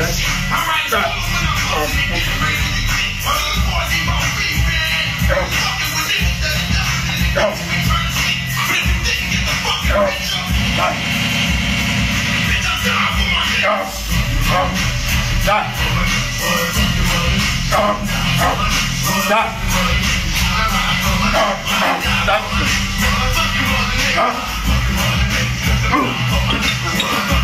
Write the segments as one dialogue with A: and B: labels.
A: Okay? All right. Stop. Stop. Stop. Stop. Stop.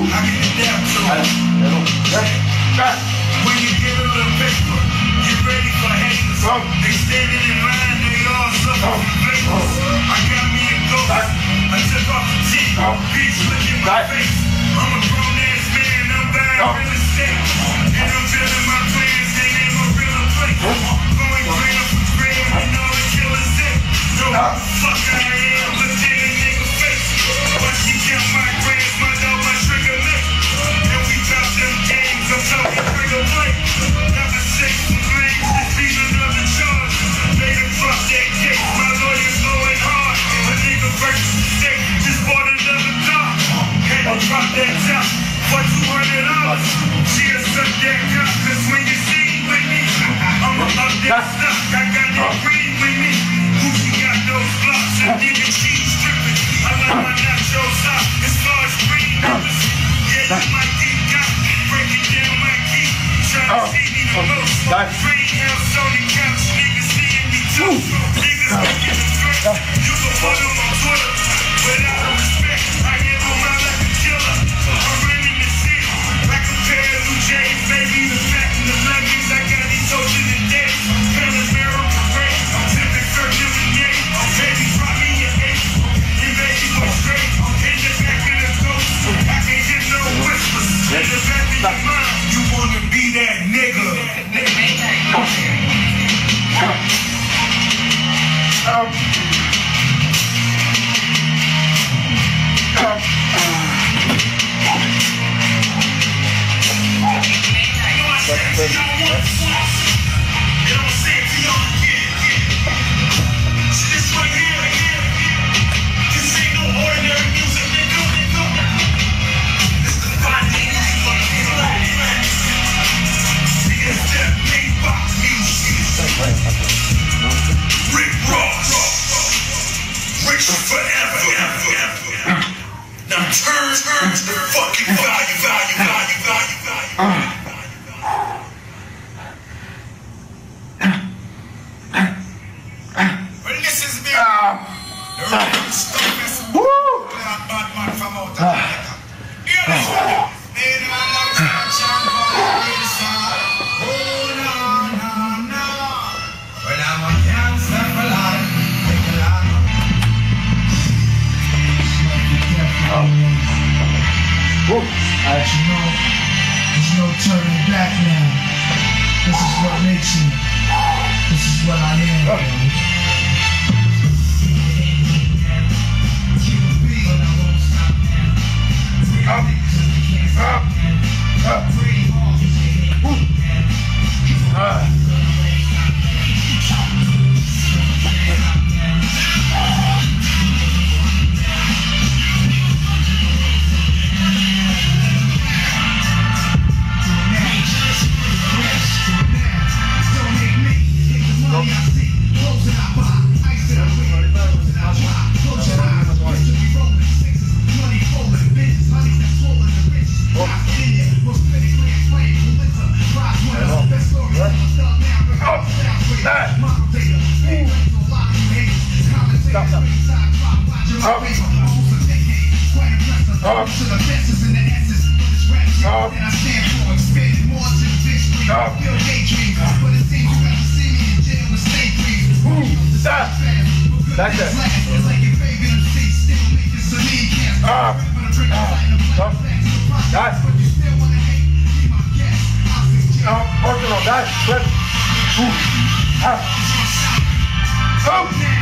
A: Lions like a sheep. Alright, When you get a little paper, get ready for haters. They standing in line, they all suffering flavors. I got me a ghost. I took off the teeth. Beach look in my face. I'm a grown ass man, I'm bad real estate. And I'm feeling my plans, they name a real place. Hundred dollars. She'll suck that cock, cause when you see with me, I'ma up that stock. I got that green with me. Gucci got those blocks, a nigga cheese stripping. I like my nachos hot, as far as green numbers. Yeah, you might get got, breaking down my key. Trying to see me the most. Oh, green house on the couch, niggas seeing me too. Niggas making the threat. You can put on Twitter. A lot.
B: As you know, there's no turning back now. This is what makes me. This is what I am, oh.
C: Stop, stop. Up. Up. Up. Up. Ooh, stop. That's it. Up. Up. That. Up. Personal. That. Flip. Ooh. Up. Up.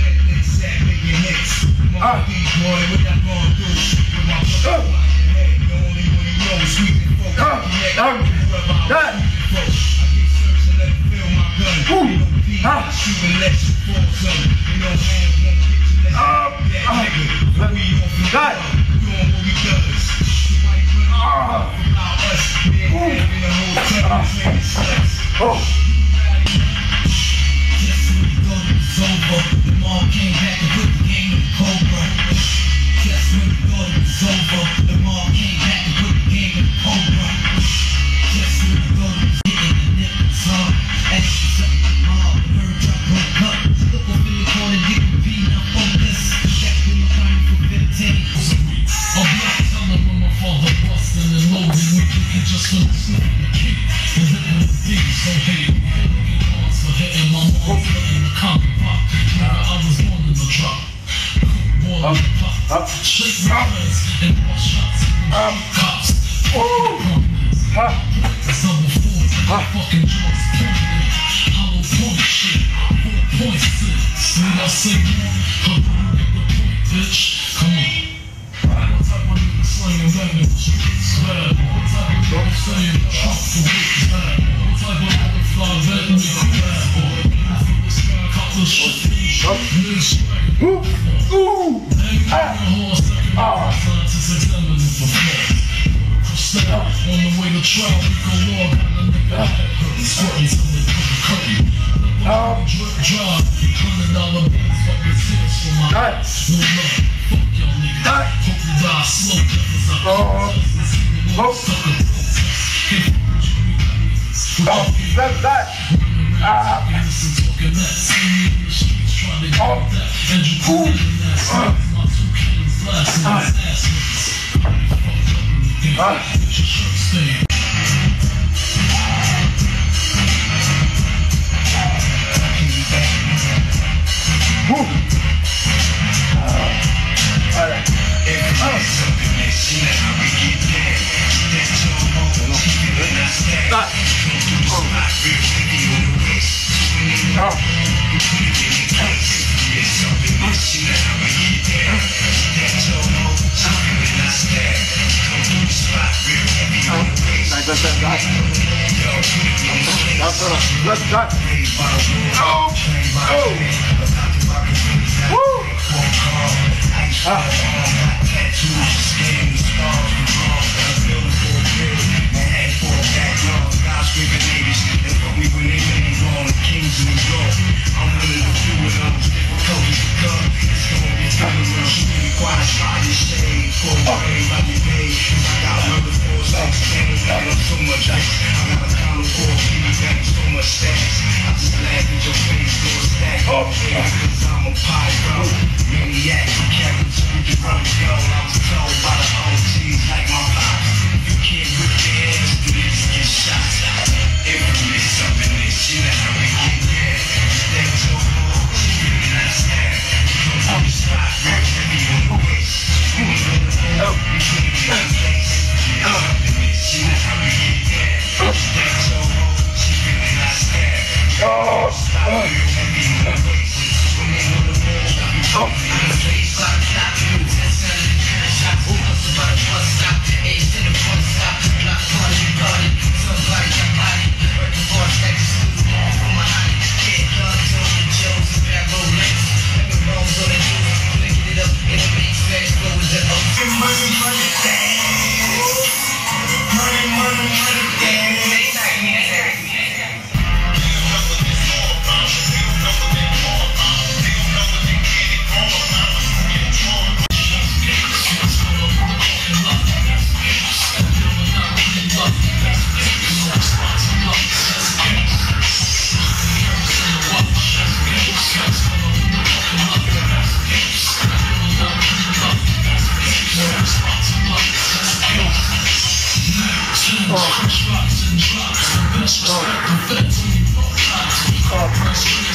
C: That. Oh. Ah. One, one, one. Go. Go. Right. Up. Ooh. Up. Up. Up. Down. That. Ooh. Up. Up. Up. Ooh. Up. Up. Ooh. Ooh. Ah. Ah.
D: To y'all
C: Oh. Oh. Oh. That. Ah. Oh.
D: that.
C: Ah. Ah.
D: his
C: Alright. That. Oh. Like that, that, that. That's. Oh. Oh. Oh.
D: Oh.